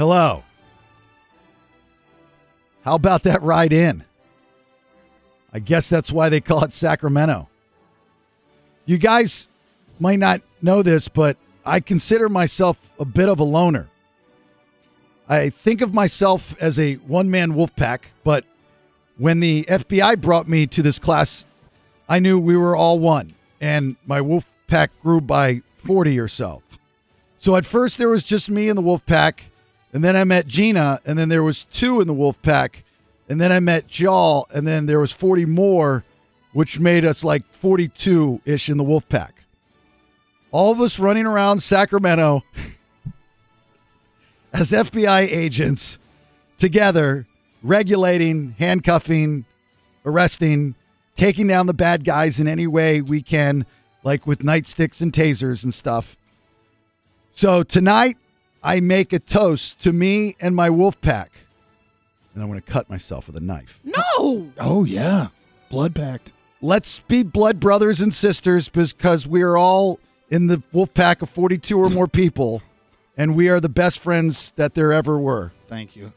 Hello. How about that ride in? I guess that's why they call it Sacramento. You guys might not know this, but I consider myself a bit of a loner. I think of myself as a one man wolf pack, but when the FBI brought me to this class, I knew we were all one, and my wolf pack grew by 40 or so. So at first there was just me in the wolf pack, and then I met Gina, and then there was two in the wolf pack, and then I met Jal, and then there was 40 more, which made us like 42 ish in the wolf pack. All of us running around Sacramento as FBI agents together, regulating, handcuffing, arresting, taking down the bad guys in any way we can, like with nightsticks and tasers and stuff. So tonight, I make a toast to me and my wolf pack. And I'm going to cut myself with a knife. No. Oh yeah, blood pact. Let's be blood brothers and sisters because we are all in the wolf pack of 42 or more people, and we are the best friends that there ever were. Thank you.